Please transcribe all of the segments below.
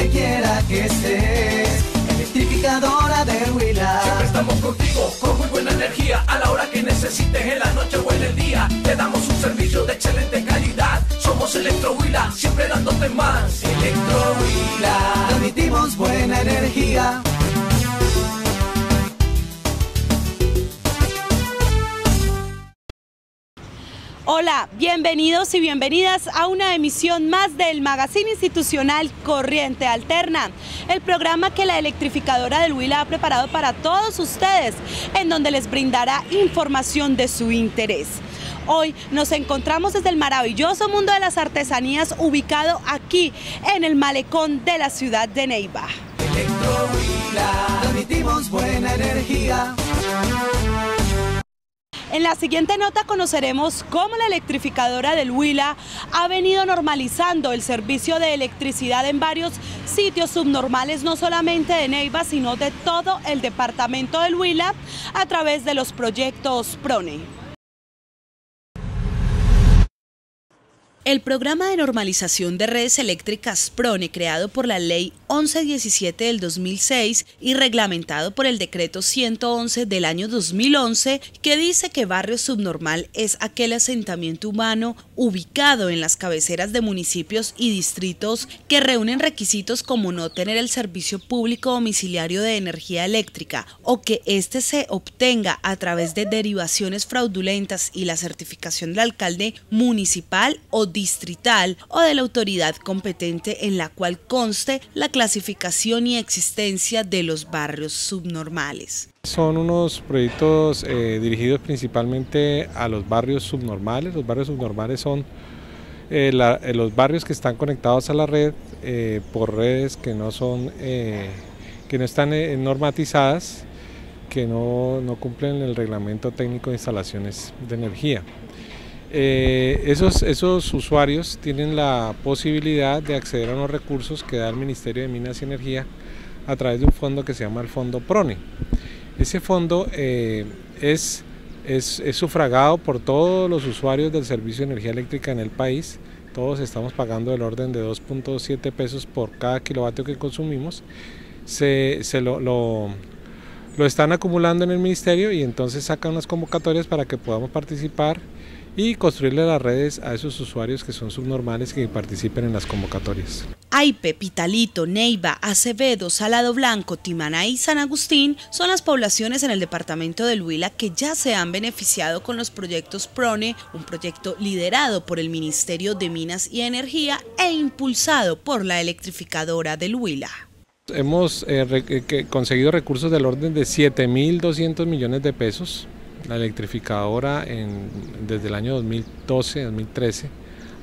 donde quiera que estés. Electrificadora de Huila. Siempre estamos contigo, con muy buena energía. A la hora que necesites, en la noche o en el día. Te damos un servicio de excelente calidad. Somos Electro Huila, siempre dándote más. Electro Huila. Transmitimos buena energía. Hola, bienvenidos y bienvenidas a una emisión más del Magazine Institucional Corriente Alterna, el programa que la electrificadora del Huila ha preparado para todos ustedes, en donde les brindará información de su interés. Hoy nos encontramos desde el maravilloso mundo de las artesanías ubicado aquí en el malecón de la ciudad de Neiva. Electro Huila. Transmitimos buena energía. En la siguiente nota conoceremos cómo la electrificadora del Huila ha venido normalizando el servicio de electricidad en varios sitios subnormales, no solamente de Neiva, sino de todo el departamento del Huila a través de los proyectos PRONE. El programa de normalización de redes eléctricas PRONE, creado por la Ley 1117 del 2006 y reglamentado por el Decreto 111 del año 2011, que dice que barrio subnormal es aquel asentamiento humano ubicado en las cabeceras de municipios y distritos que reúnen requisitos como no tener el servicio público domiciliario de energía eléctrica o que éste se obtenga a través de derivaciones fraudulentas y la certificación del alcalde municipal o distrital o de la autoridad competente en la cual conste la clasificación y existencia de los barrios subnormales. Son unos proyectos eh, dirigidos principalmente a los barrios subnormales. Los barrios subnormales son eh, eh, los barrios que están conectados a la red por redes que no son que no están normatizadas, que no, no cumplen el reglamento técnico de instalaciones de energía. Eh, esos, esos usuarios tienen la posibilidad de acceder a unos recursos que da el Ministerio de Minas y Energía a través de un fondo que se llama el Fondo PRONE. Ese fondo eh, es, es, es, sufragado por todos los usuarios del servicio de energía eléctrica en el país. Todos estamos pagando el orden de 2.7 pesos por cada kilovatio que consumimos. Se, se lo, lo, lo están acumulando en el ministerio y entonces sacan unas convocatorias para que podamos participar y construirle las redes a esos usuarios que son subnormales que participen en las convocatorias. Aipe, Pitalito, Neiva, Acevedo, Salado Blanco, Timaná y San Agustín son las poblaciones en el departamento del Huila que ya se han beneficiado con los proyectos PRONE, un proyecto liderado por el Ministerio de Minas y Energía e impulsado por la electrificadora del Huila. Hemos eh, re conseguido recursos del orden de 7.200 millones de pesos la electrificadora desde el año 2012-2013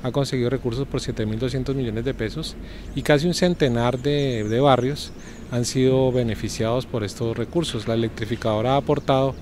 ha conseguido recursos por 7.200 millones de pesos y casi un centenar de, barrios han sido beneficiados por estos recursos. La electrificadora ha aportado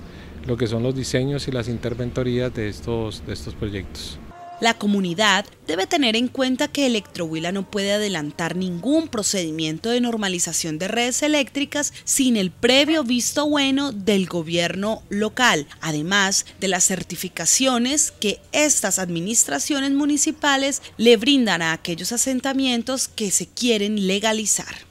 lo que son los diseños y las interventorías de estos proyectos. La comunidad debe tener en cuenta que Electrohuila no puede adelantar ningún procedimiento de normalización de redes eléctricas sin el previo visto bueno del gobierno local, además de las certificaciones que estas administraciones municipales le brindan a aquellos asentamientos que se quieren legalizar.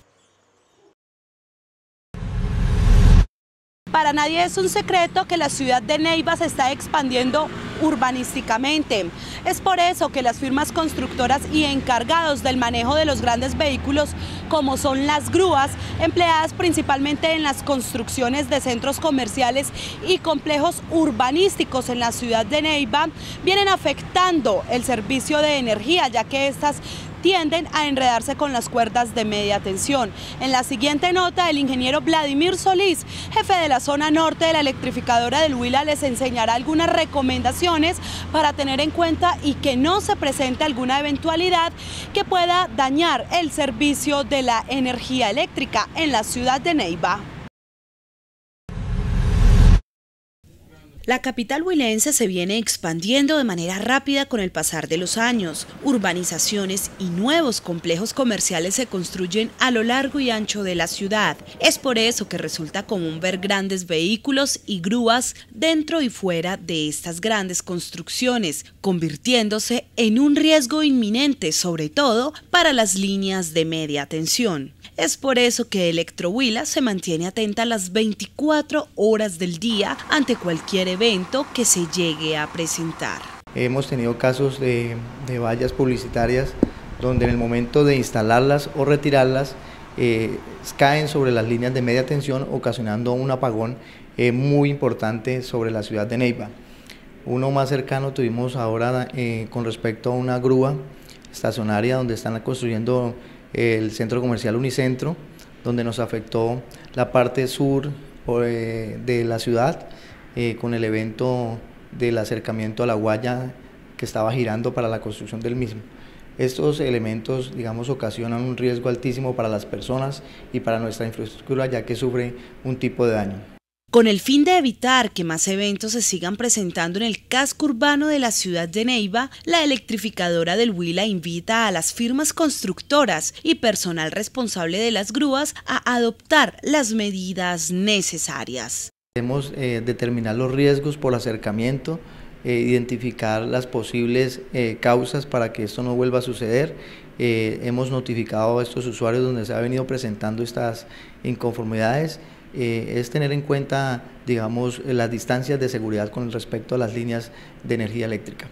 Para nadie es un secreto que la ciudad de Neiva se está expandiendo urbanísticamente. Es por eso que las firmas constructoras y encargados del manejo de los grandes vehículos, como son las grúas, empleadas principalmente en las construcciones de centros comerciales y complejos urbanísticos en la ciudad de Neiva, vienen afectando el servicio de energía, ya que estas tienden a enredarse con las cuerdas de media tensión. En la siguiente nota, el ingeniero Vladimir Solís, jefe de la zona norte de la electrificadora del Huila, les enseñará algunas recomendaciones para tener en cuenta y que no se presente alguna eventualidad que pueda dañar el servicio de la energía eléctrica en la ciudad de Neiva. La capital huilense se viene expandiendo de manera rápida con el pasar de los años. Urbanizaciones y nuevos complejos comerciales se construyen a lo largo y ancho de la ciudad. Es por eso que resulta común ver grandes vehículos y grúas dentro y fuera de estas grandes construcciones, convirtiéndose en un riesgo inminente, sobre todo para las líneas de media tensión. Es por eso que Electrohuila se mantiene atenta las 24 horas del día ante cualquier evento que se llegue a presentar. Hemos tenido casos de, vallas publicitarias donde en el momento de instalarlas o retirarlas eh, caen sobre las líneas de media tensión ocasionando un apagón eh, muy importante sobre la ciudad de Neiva. Uno más cercano tuvimos ahora eh, con respecto a una grúa estacionaria donde están construyendo el centro comercial Unicentro, donde nos afectó la parte sur eh, de la ciudad eh, con el evento del acercamiento a la guaya que estaba girando para la construcción del mismo. Estos elementos, digamos, ocasionan un riesgo altísimo para las personas y para nuestra infraestructura, ya que sufre un tipo de daño. Con el fin de evitar que más eventos se sigan presentando en el casco urbano de la ciudad de Neiva, la electrificadora del Huila invita a las firmas constructoras y personal responsable de las grúas a adoptar las medidas necesarias. Debemos eh, determinar los riesgos por acercamiento, eh, identificar las posibles eh, causas para que esto no vuelva a suceder. hemos notificado a estos usuarios donde se han venido presentando estas inconformidades eh, es tener en cuenta, digamos, las distancias de seguridad con respecto a las líneas de energía eléctrica.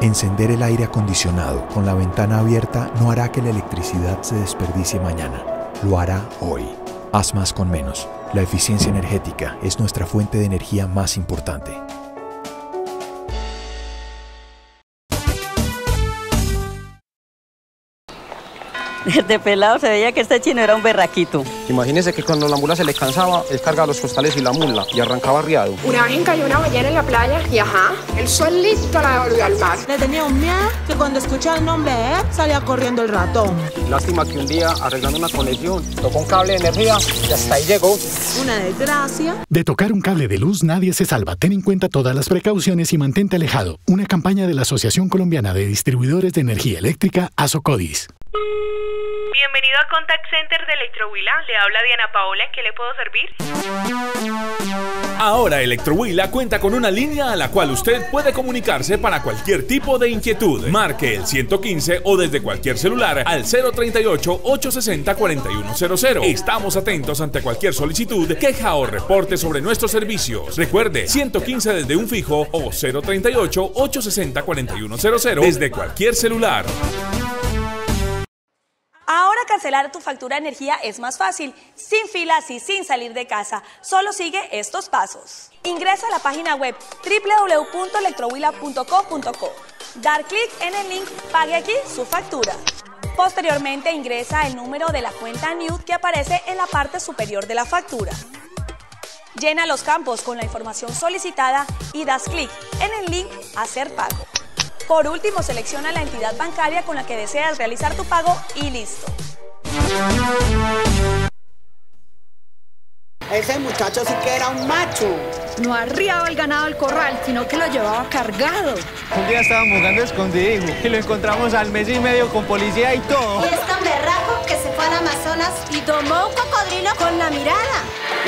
Encender el aire acondicionado con la ventana abierta no hará que la electricidad se desperdicie mañana, lo hará hoy. Haz más con menos. La eficiencia energética es nuestra fuente de energía más importante. Desde pelado se veía que este chino era un berraquito. Imagínese que cuando la mula se le cansaba, él cargaba los costales y la mula y arrancaba riado. Una vez cayó una ballena en la playa y ajá, el solito la devolvió al mar. Le tenía un miedo que cuando escuchaba el nombre de él, salía corriendo el ratón. Lástima que un día, arreglando una conexión, tocó un cable de energía y hasta ahí llegó. Una desgracia. De tocar un cable de luz nadie se salva. Ten en cuenta todas las precauciones y mantente alejado. Una campaña de la Asociación Colombiana de Distribuidores de Energía Eléctrica, ASOCODIS. Bienvenido a Contact Center de Electrohuila. Le habla Diana Paola. ¿En qué le puedo servir? Ahora Electrohuila cuenta con una línea a la cual usted puede comunicarse para cualquier tipo de inquietud. Marque el 115 o desde cualquier celular al 038-860-4100. Estamos atentos ante cualquier solicitud, queja o reporte sobre nuestros servicios. Recuerde, 115 desde un fijo o 038-860-4100 desde cualquier celular. Cancelar tu factura de energía es más fácil, sin filas y sin salir de casa. Solo sigue estos pasos. Ingresa a la página web www.electrohuila.co.co. Dar clic en el link Pague aquí su factura. Posteriormente ingresa el número de la cuenta NUD que aparece en la parte superior de la factura. Llena los campos con la información solicitada y das clic en el link Hacer pago. Por último, selecciona la entidad bancaria con la que deseas realizar tu pago y listo. Ese muchacho sí que era un macho. No arriaba el ganado al corral, sino que lo llevaba cargado. Un día estábamos jugando escondido y lo encontramos al mes y medio con policía y todo. Y y tomó un cocodrilo con la mirada.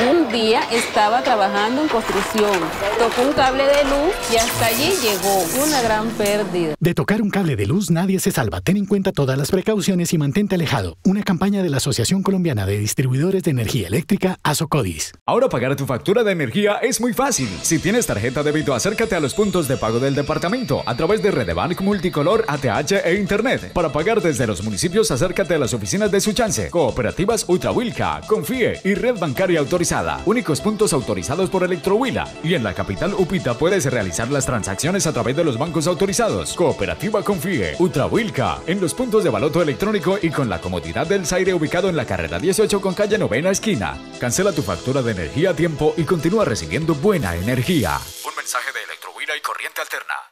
Un día estaba trabajando en construcción, tocó un cable de luz y hasta allí llegó. Una gran pérdida. De tocar un cable de luz nadie se salva. Ten en cuenta todas las precauciones y mantente alejado. Una campaña de la Asociación Colombiana de Distribuidores de Energía Eléctrica, ASOCODIS. Ahora pagar tu factura de energía es muy fácil. Si tienes tarjeta débito, acércate a los puntos de pago del departamento a través de Redebank Multicolor, ATH e Internet. Para pagar desde los municipios, acércate a las oficinas de su chance, cooperativas Ultrahuilca, Confíe y Red Bancaria Autorizada Únicos puntos autorizados por Electrohuila. Y en la capital Upita puedes realizar las transacciones a través de los bancos autorizados. Cooperativa Confíe. Ultrahuilca. En los puntos de baloto electrónico y con la comodidad del Zaire ubicado en la carrera 18 con calle novena esquina. Cancela tu factura de energía a tiempo y continúa recibiendo buena energía. Un mensaje de Electrohuila y Corriente Alterna.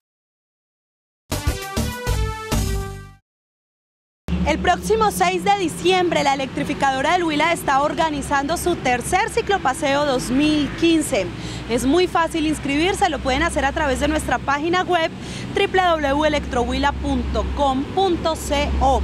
El próximo 6 de diciembre, la electrificadora del Huila está organizando su tercer ciclopaseo 2015. Es muy fácil inscribirse, lo pueden hacer a través de nuestra página web www.electrohuila.com.co.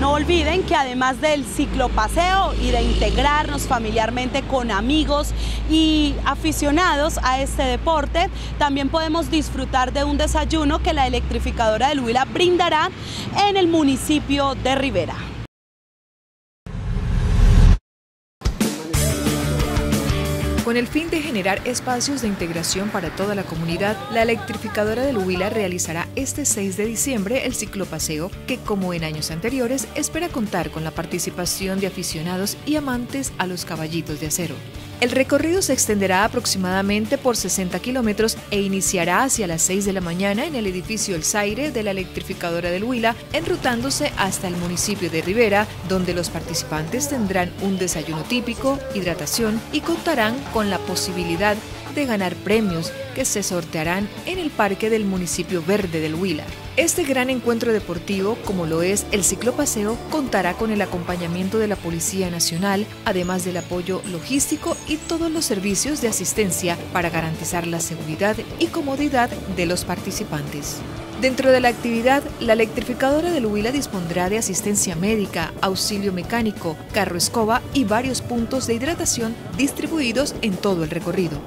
No olviden que además del ciclopaseo y de integrarnos familiarmente con amigos y aficionados a este deporte, también podemos disfrutar de un desayuno que la electrificadora del Huila brindará en el municipio de Rivera. Con el fin de generar espacios de integración para toda la comunidad, la electrificadora del Huila realizará este 6 de diciembre el ciclopaseo, que como en años anteriores espera contar con la participación de aficionados y amantes a los caballitos de acero. El recorrido se extenderá aproximadamente por 60 kilómetros e iniciará hacia las 6 de la mañana en el edificio El Zaire de la electrificadora del Huila, enrutándose hasta el municipio de Rivera, donde los participantes tendrán un desayuno típico, hidratación y contarán con la posibilidad de ganar premios que se sortearán en el parque del municipio verde del Huila. Este gran encuentro deportivo, como lo es el ciclopaseo, contará con el acompañamiento de la Policía Nacional, además del apoyo logístico y todos los servicios de asistencia para garantizar la seguridad y comodidad de los participantes. Dentro de la actividad, la electrificadora del Huila dispondrá de asistencia médica, auxilio mecánico, carro escoba y varios puntos de hidratación distribuidos en todo el recorrido.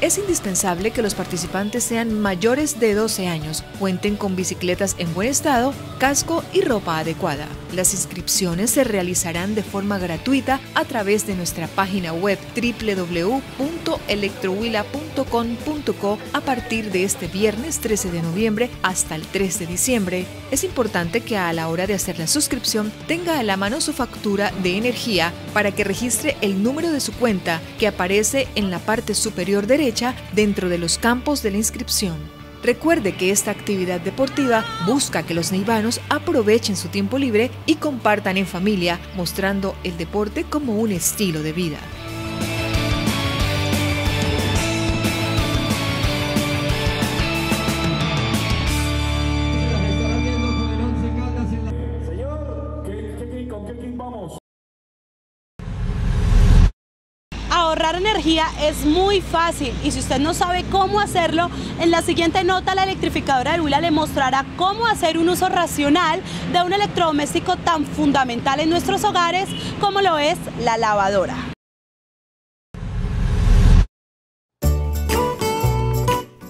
Es indispensable que los participantes sean mayores de 12 años, cuenten con bicicletas en buen estado, casco y ropa adecuada. Las inscripciones se realizarán de forma gratuita a través de nuestra página web www.electrohuila.com.co a partir de este viernes 13 de noviembre hasta el 3 de diciembre. Es importante que a la hora de hacer la suscripción tenga a la mano su factura de energía para que registre el número de su cuenta que aparece en la parte superior derecha dentro de los campos de la inscripción. Recuerde que esta actividad deportiva busca que los neivanos aprovechen su tiempo libre y compartan en familia, mostrando el deporte como un estilo de vida. Ahorrar energía es muy fácil y si usted no sabe cómo hacerlo, en la siguiente nota la electrificadora del Huila le mostrará cómo hacer un uso racional de un electrodoméstico tan fundamental en nuestros hogares como lo es la lavadora.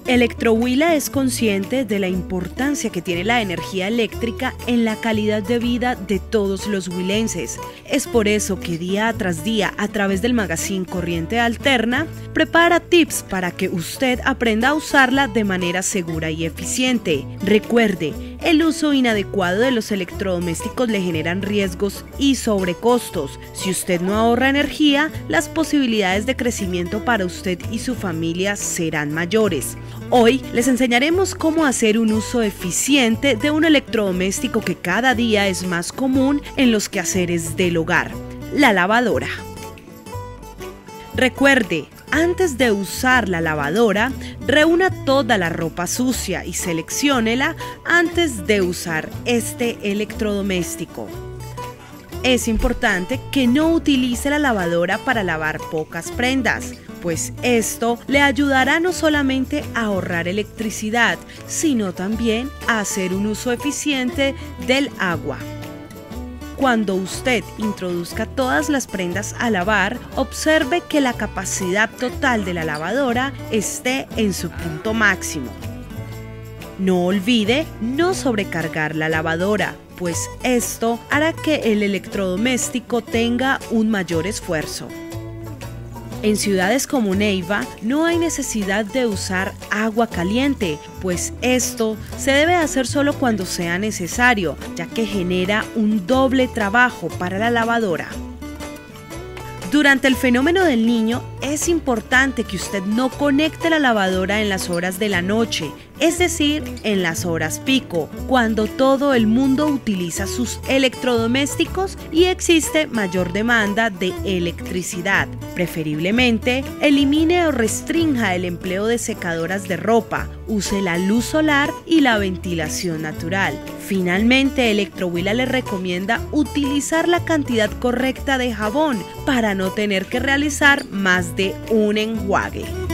Electrohuila es consciente de la importancia que tiene la energía eléctrica en la calidad de vida de todos los huilenses. Es por eso que día tras día, a través del magazine Corriente Alterna, prepara tips para que usted aprenda a usarla de manera segura y eficiente. Recuerde, el uso inadecuado de los electrodomésticos le generan riesgos y sobrecostos. Si usted no ahorra energía, las posibilidades de crecimiento para usted y su familia serán mayores. Hoy les enseñaremos cómo hacer un uso eficiente de un electrodoméstico que cada día es más común en los quehaceres del hogar, la lavadora. Recuerde, antes de usar la lavadora, reúna toda la ropa sucia y selecciónela antes de usar este electrodoméstico. Es importante que no utilice la lavadora para lavar pocas prendas, pues esto le ayudará no solamente a ahorrar electricidad, sino también a hacer un uso eficiente del agua. Cuando usted introduzca todas las prendas a lavar, observe que la capacidad total de la lavadora esté en su punto máximo. No olvide no sobrecargar la lavadora, pues esto hará que el electrodoméstico tenga un mayor esfuerzo. En ciudades como Neiva no hay necesidad de usar agua caliente, pues esto se debe hacer solo cuando sea necesario, ya que genera un doble trabajo para la lavadora. Durante el fenómeno del niño es importante que usted no conecte la lavadora en las horas de la noche, es decir, en las horas pico, cuando todo el mundo utiliza sus electrodomésticos y existe mayor demanda de electricidad. Preferiblemente, elimine o restrinja el empleo de secadoras de ropa, use la luz solar y la ventilación natural. Finalmente, Electrohuila le recomienda utilizar la cantidad correcta de jabón para no tener que realizar más de un enjuague.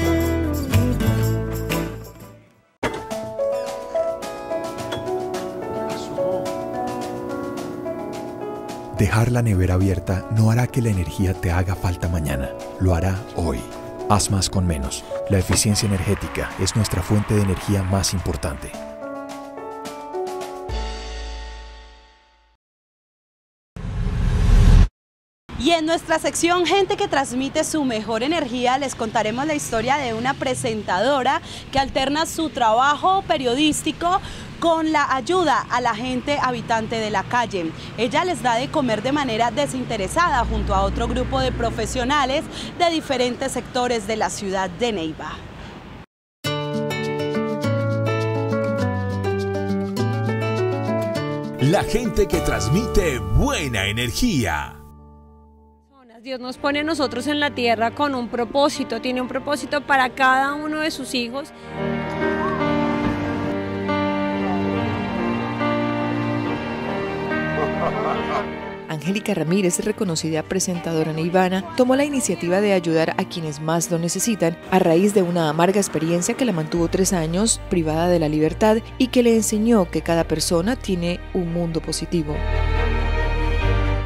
Dejar la nevera abierta no hará que la energía te haga falta mañana, lo hará hoy. Haz más con menos. La eficiencia energética es nuestra fuente de energía más importante. Y en nuestra sección Gente que transmite su mejor energía les contaremos la historia de una presentadora que alterna su trabajo periodístico con la ayuda a la gente habitante de la calle. Ella les da de comer de manera desinteresada junto a otro grupo de profesionales de diferentes sectores de la ciudad de Neiva. La gente que transmite buena energía. Dios nos pone a nosotros en la tierra con un propósito, tiene un propósito para cada uno de sus hijos. Angélica Ramírez, reconocida presentadora neivana, tomó la iniciativa de ayudar a quienes más lo necesitan a raíz de una amarga experiencia que la mantuvo tres años privada de la libertad y que le enseñó que cada persona tiene un mundo positivo.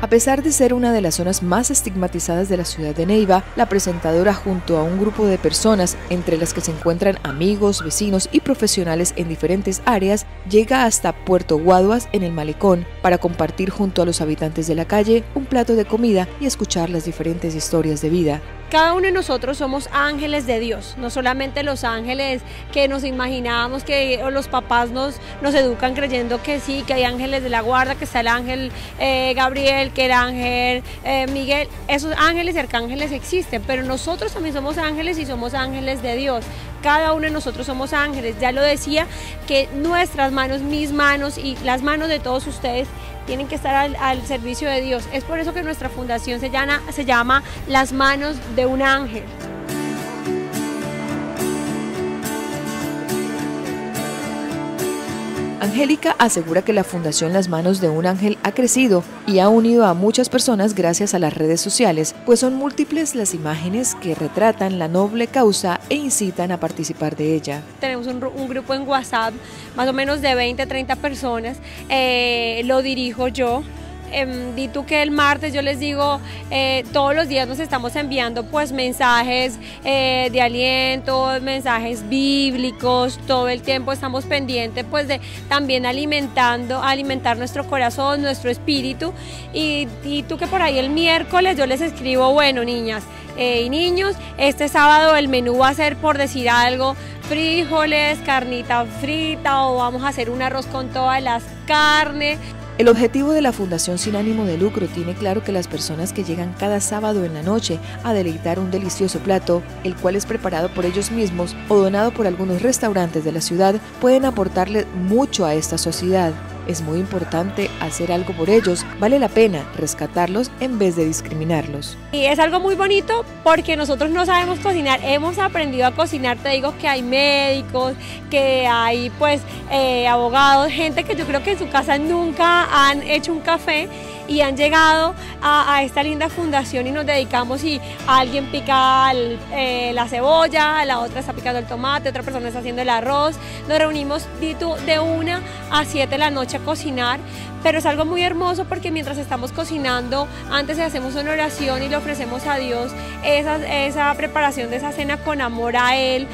A pesar de ser una de las zonas más estigmatizadas de la ciudad de Neiva, la presentadora junto a un grupo de personas, entre las que se encuentran amigos, vecinos y profesionales en diferentes áreas, llega hasta Puerto Guaduas en el Malecón para compartir junto a los habitantes de la calle un plato de comida y escuchar las diferentes historias de vida. Cada uno de nosotros somos ángeles de Dios, no solamente los ángeles que nos imaginábamos que los papás nos, educan creyendo que sí, que hay ángeles de la guarda, que está el ángel eh, Gabriel, que el ángel eh, Miguel. Esos ángeles y arcángeles existen, pero nosotros también somos ángeles y somos ángeles de Dios. Cada uno de nosotros somos ángeles. Ya lo decía, que nuestras manos, mis manos y las manos de todos ustedes tienen que estar al, servicio de Dios. Es por eso que nuestra fundación se llama, se llama Las Manos de un Ángel. Angélica asegura que la Fundación Las Manos de un Ángel ha crecido y ha unido a muchas personas gracias a las redes sociales, pues son múltiples las imágenes que retratan la noble causa e incitan a participar de ella. Tenemos un, grupo en WhatsApp, más o menos de 20, 30 personas, eh, lo dirijo yo, eh, di tú que el martes yo les digo, eh, todos los días nos estamos enviando pues mensajes eh, de aliento, mensajes bíblicos, todo el tiempo estamos pendientes pues de también alimentando, alimentar nuestro corazón, nuestro espíritu y, y tú que por ahí el miércoles yo les escribo, bueno niñas eh, y niños, este sábado el menú va a ser por decir algo, frijoles, carnita frita o vamos a hacer un arroz con todas las carnes. El objetivo de la Fundación Sin Ánimo de Lucro tiene claro que las personas que llegan cada sábado en la noche a deleitar un delicioso plato, el cual es preparado por ellos mismos o donado por algunos restaurantes de la ciudad, pueden aportarle mucho a esta sociedad es muy importante hacer algo por ellos, vale la pena rescatarlos en vez de discriminarlos. Y es algo muy bonito porque nosotros no sabemos cocinar, hemos aprendido a cocinar, te digo que hay médicos, que hay pues eh, abogados, gente que yo creo que en su casa nunca han hecho un café y han llegado a, esta linda fundación y nos dedicamos y alguien pica eh, la cebolla, la otra está picando el tomate, otra persona está haciendo el arroz. Nos reunimos de una a siete de la noche cocinar, pero es algo muy hermoso porque mientras estamos cocinando, antes hacemos una oración y le ofrecemos a Dios esa, esa preparación de esa cena con amor a Él.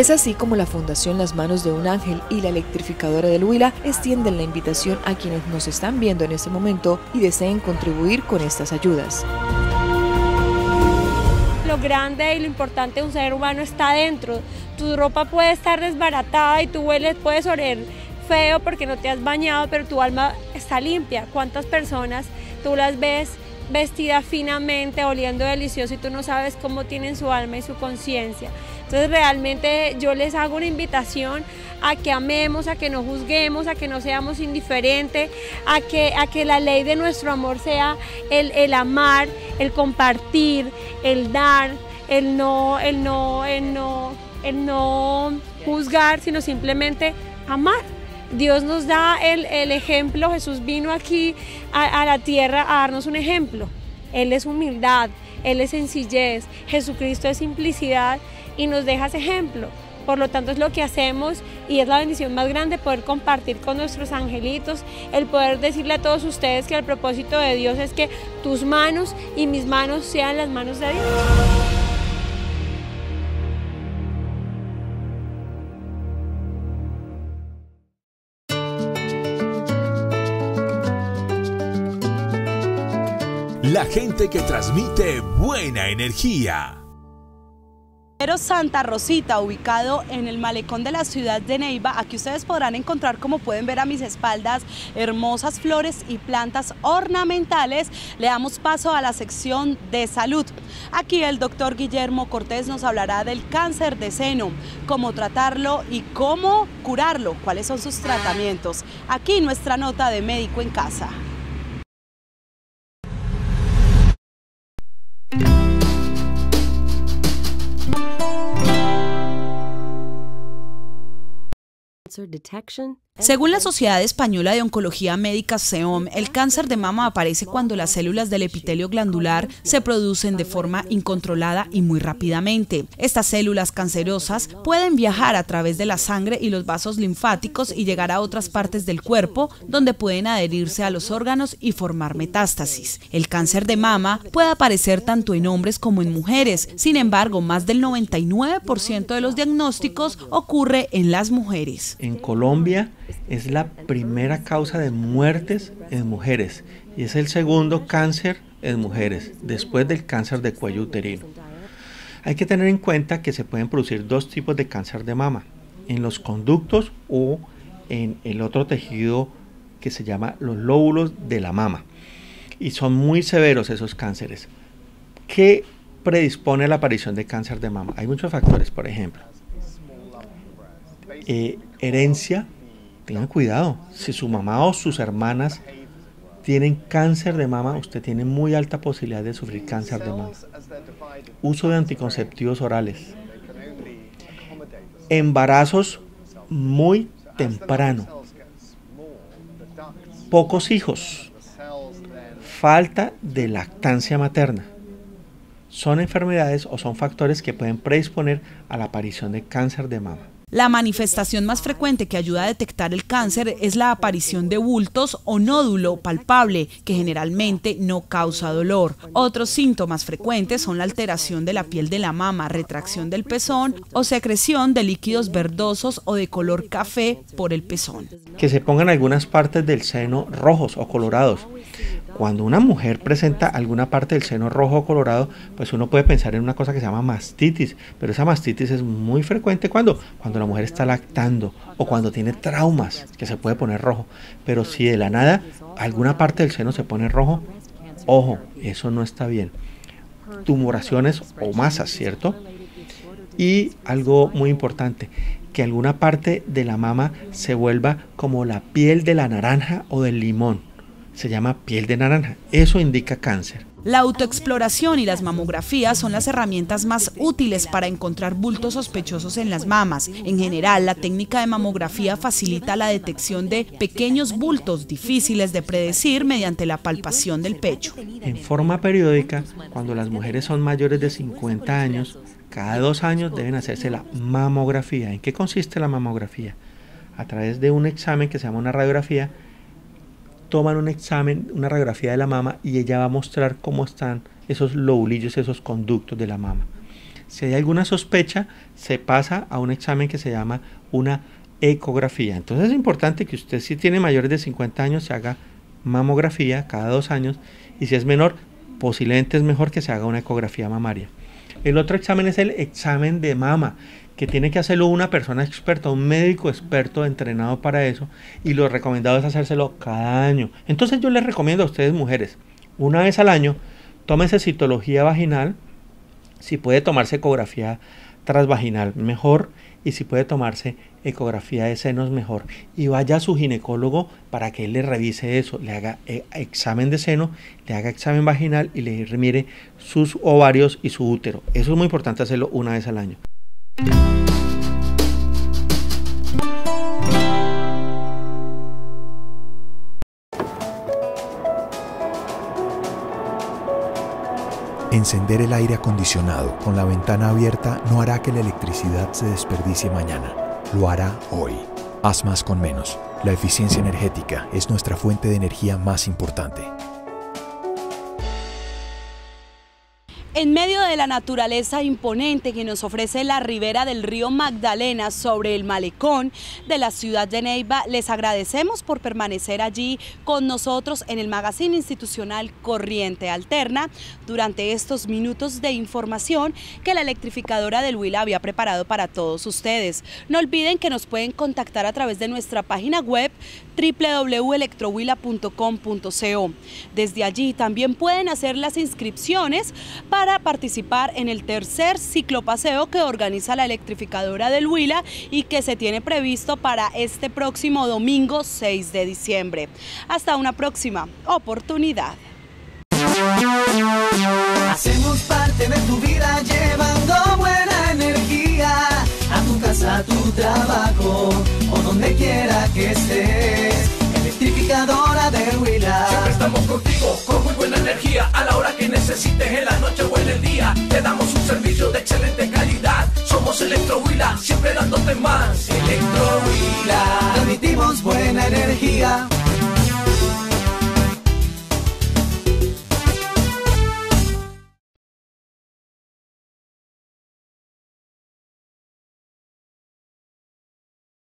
Es así como la Fundación Las Manos de un Ángel y la electrificadora del Huila extienden la invitación a quienes nos están viendo en este momento y deseen contribuir con estas ayudas. Lo grande y lo importante de un ser humano está dentro. Tu ropa puede estar desbaratada y tú hueles, puedes oler feo porque no te has bañado, pero tu alma está limpia. ¿Cuántas personas tú las ves vestidas finamente, oliendo delicioso y tú no sabes cómo tienen su alma y su conciencia? Entonces realmente yo les hago una invitación a que amemos, a que no juzguemos, a que no seamos indiferentes, a que, a que la ley de nuestro amor sea el, el amar, el compartir, el dar, el no, el no, el no, el no juzgar, sino simplemente amar. Dios nos da el, ejemplo, Jesús vino aquí a, a la tierra a darnos un ejemplo. Él es humildad, Él es sencillez, Jesucristo es simplicidad y nos deja ese ejemplo. Por lo tanto es lo que hacemos y es la bendición más grande poder compartir con nuestros angelitos, el poder decirle a todos ustedes que el propósito de Dios es que tus manos y mis manos sean las manos de Dios. La gente que transmite buena energía. Santa Rosita, ubicado en el malecón de la ciudad de Neiva, aquí ustedes podrán encontrar, como pueden ver a mis espaldas, hermosas flores y plantas ornamentales. Le damos paso a la sección de salud. Aquí el doctor Guillermo Cortés nos hablará del cáncer de seno, cómo tratarlo y cómo curarlo, cuáles son sus tratamientos. Aquí nuestra nota de médico en casa. detection? Según la Sociedad Española de Oncología Médica SEOM, el cáncer de mama aparece cuando las células del epitelio glandular se producen de forma incontrolada y muy rápidamente. Estas células cancerosas pueden viajar a través de la sangre y los vasos linfáticos y llegar a otras partes del cuerpo donde pueden adherirse a los órganos y formar metástasis. El cáncer de mama puede aparecer tanto en hombres como en mujeres, sin embargo, más del 99% de los diagnósticos ocurre en las mujeres. En Colombia, es la primera causa de muertes en mujeres y es el segundo cáncer en mujeres, después del cáncer de cuello uterino. Hay que tener en cuenta que se pueden producir dos tipos de cáncer de mama, en los conductos o en el otro tejido que se llama los lóbulos de la mama. Y son muy severos esos cánceres. ¿Qué predispone a la aparición de cáncer de mama? Hay muchos factores, por ejemplo. Eh, herencia tengan cuidado. Si su mamá o sus hermanas tienen cáncer de mama, usted tiene muy alta posibilidad de sufrir cáncer de mama. Uso de anticonceptivos orales. Embarazos muy temprano. Pocos hijos. Falta de lactancia materna. Son enfermedades o son factores que pueden predisponer a la aparición de cáncer de mama. La manifestación más frecuente que ayuda a detectar el cáncer es la aparición de bultos o nódulo palpable que generalmente no causa dolor. Otros síntomas frecuentes son la alteración de la piel de la mama, retracción del pezón o secreción de líquidos verdosos o de color café por el pezón. Que se pongan algunas partes del seno rojos o colorados. Cuando una mujer presenta alguna parte del seno rojo o colorado, pues uno puede pensar en una cosa que se llama mastitis, pero esa mastitis es muy frecuente cuando cuando la mujer está lactando o cuando tiene traumas, que se puede poner rojo. Pero si de la nada alguna parte del seno se pone rojo, ojo, eso no está bien. Tumoraciones o masas, ¿cierto? Y algo muy importante, que alguna parte de la mama se vuelva como la piel de la naranja o del limón se llama piel de naranja. Eso indica cáncer. La autoexploración y las mamografías son las herramientas más útiles para encontrar bultos sospechosos en las mamas. En general, la técnica de mamografía facilita la detección de pequeños bultos difíciles de predecir mediante la palpación del pecho. En forma periódica, cuando las mujeres son mayores de 50 años, cada dos años deben hacerse la mamografía. ¿En qué consiste la mamografía? A través de un examen que se llama una radiografía, toman un examen, una radiografía de la mama y ella va a mostrar cómo están esos lobulillos, esos conductos de la mama. Si hay alguna sospecha, se pasa a un examen que se llama una ecografía. Entonces es importante que usted si tiene mayores de 50 años se haga mamografía cada dos años y si es menor, posiblemente es mejor que se haga una ecografía mamaria. El otro examen es el examen de mama que tiene que hacerlo una persona experta, un médico experto entrenado para eso, y lo recomendado es hacérselo cada año. Entonces yo les recomiendo a ustedes mujeres, una vez al año, tómense citología vaginal, si puede tomarse ecografía transvaginal, mejor, y si puede tomarse ecografía de senos, mejor. Y vaya a su ginecólogo para que él le revise eso, le haga eh, examen de seno, le haga examen vaginal y le remire sus ovarios y su útero. Eso es muy importante hacerlo una vez al año. Encender el aire acondicionado con la ventana abierta no hará que la electricidad se desperdicie mañana, lo hará hoy. Haz más con menos. La eficiencia energética es nuestra fuente de energía más importante. En medio de la naturaleza imponente que nos ofrece la ribera del río Magdalena sobre el malecón de la ciudad de Neiva, les agradecemos por permanecer allí con nosotros en el magazine institucional Corriente Alterna durante estos minutos de información que la electrificadora del Huila había preparado para todos ustedes. No olviden que nos pueden contactar a través de nuestra página web www.electrohuila.com.co. Desde allí también pueden hacer las inscripciones para participar en el tercer ciclopaseo que organiza la electrificadora del Huila y que se tiene previsto para este próximo domingo 6 de diciembre. Hasta una próxima oportunidad. Hacemos parte de tu vida llevando buena energía a tu casa, a tu trabajo donde quiera que estés. Electrificadora de Huila. Siempre estamos contigo con muy buena energía a la hora que necesites en la noche o en el día. Te damos un servicio de excelente calidad. Somos Electro Huila, siempre dándote más. Electro Huila. Transmitimos buena energía.